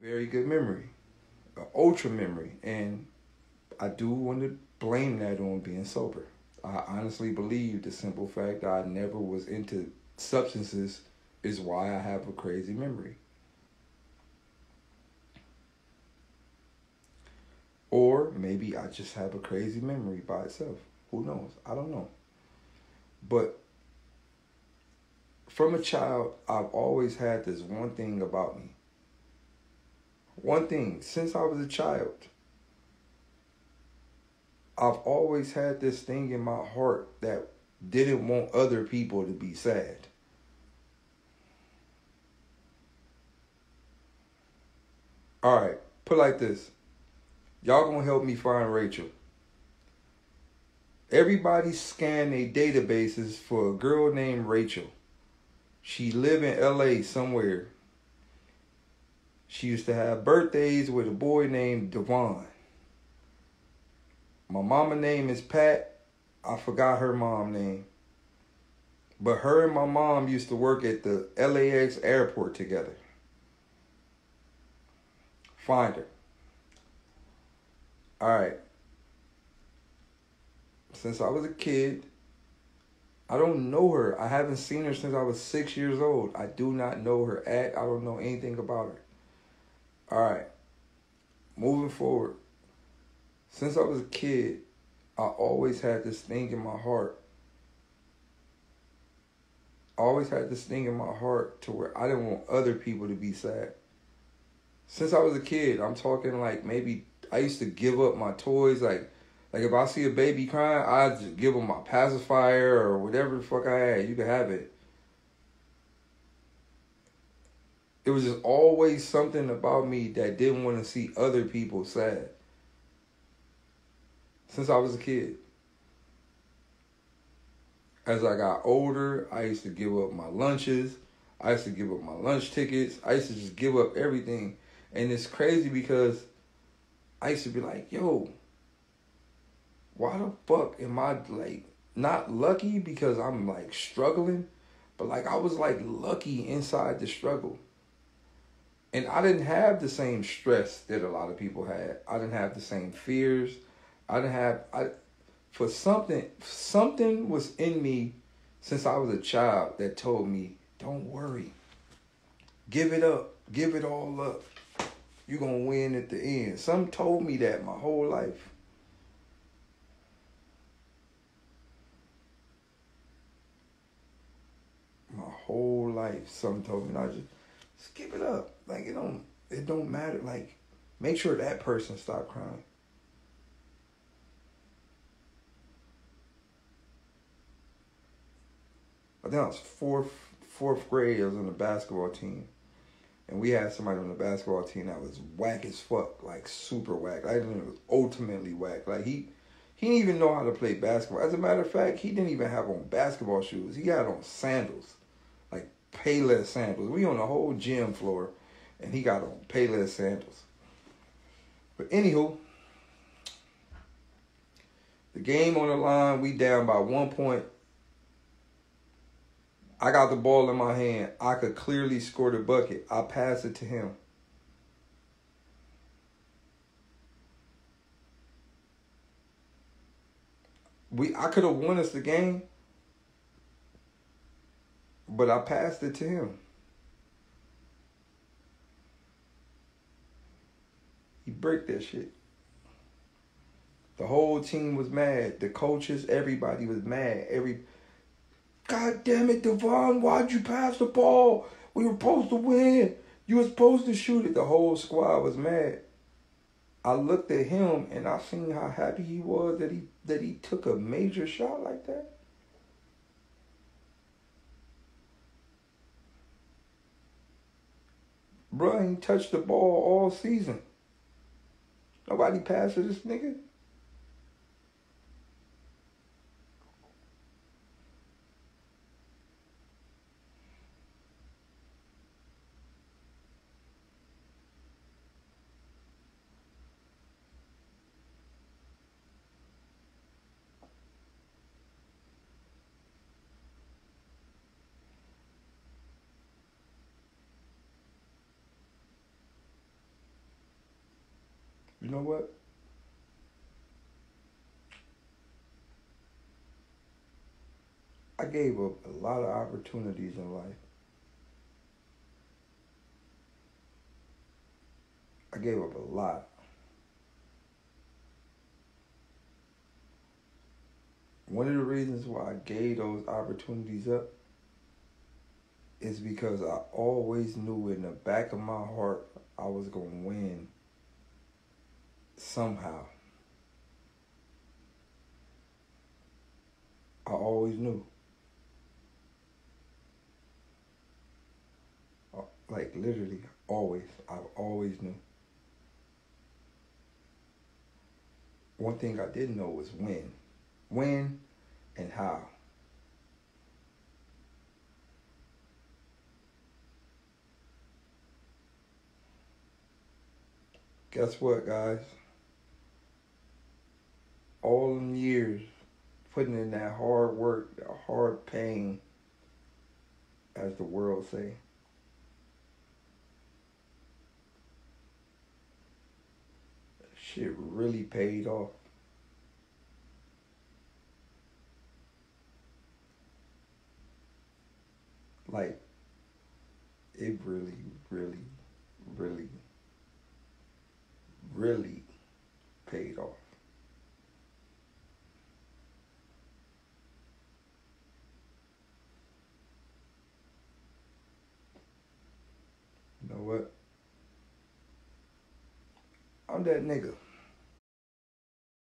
very good memory, an ultra memory, and I do want to blame that on being sober. I honestly believe the simple fact that I never was into substances is why I have a crazy memory. Or maybe I just have a crazy memory by itself. Who knows? I don't know. But from a child, I've always had this one thing about me. One thing, since I was a child, I've always had this thing in my heart that didn't want other people to be sad. All right, put like this. Y'all gonna help me find Rachel. Everybody scan their databases for a girl named Rachel. She live in LA somewhere. She used to have birthdays with a boy named Devon. My mama name is Pat. I forgot her mom name. But her and my mom used to work at the LAX airport together. Find her. All right. Since I was a kid, I don't know her. I haven't seen her since I was six years old. I do not know her act. I don't know anything about her. All right. Moving forward. Since I was a kid, I always had this thing in my heart. I always had this thing in my heart to where I didn't want other people to be sad. Since I was a kid, I'm talking like maybe I used to give up my toys. Like, like if I see a baby crying, I just give them my pacifier or whatever the fuck I had. You can have it. It was just always something about me that didn't want to see other people sad. Since I was a kid. As I got older, I used to give up my lunches. I used to give up my lunch tickets. I used to just give up everything. And it's crazy because I used to be like, yo, why the fuck am I like not lucky because I'm like struggling, but like I was like lucky inside the struggle. And I didn't have the same stress that a lot of people had. I didn't have the same fears. I didn't have I for something something was in me since I was a child that told me, don't worry. Give it up. Give it all up you're gonna win at the end. Some told me that my whole life. My whole life, some told me I just, give it up. Like it don't it don't matter. Like make sure that person stop crying. I think I was fourth fourth grade. I was on the basketball team and we had somebody on the basketball team that was whack as fuck, like super whack. I think it was ultimately whack. Like he he didn't even know how to play basketball. As a matter of fact, he didn't even have on basketball shoes. He had on sandals, like Payless sandals. We on the whole gym floor, and he got on Payless sandals. But anywho, the game on the line, we down by one point I got the ball in my hand. I could clearly score the bucket. I pass it to him. We I could have won us the game, but I passed it to him. He break that shit. The whole team was mad. The coaches, everybody was mad. Every God damn it, Devon, why'd you pass the ball? We were supposed to win. You were supposed to shoot it. The whole squad was mad. I looked at him and I seen how happy he was that he that he took a major shot like that. Bro he touched the ball all season. Nobody passes this nigga. Know what? I gave up a lot of opportunities in life. I gave up a lot. One of the reasons why I gave those opportunities up is because I always knew in the back of my heart I was going to win somehow. I always knew. Uh, like literally, always. I've always knew. One thing I didn't know was when. When and how. Guess what, guys? All them years putting in that hard work, that hard pain, as the world say. Shit really paid off. Like, it really, really, really, really paid off. You know what? I'm that nigga.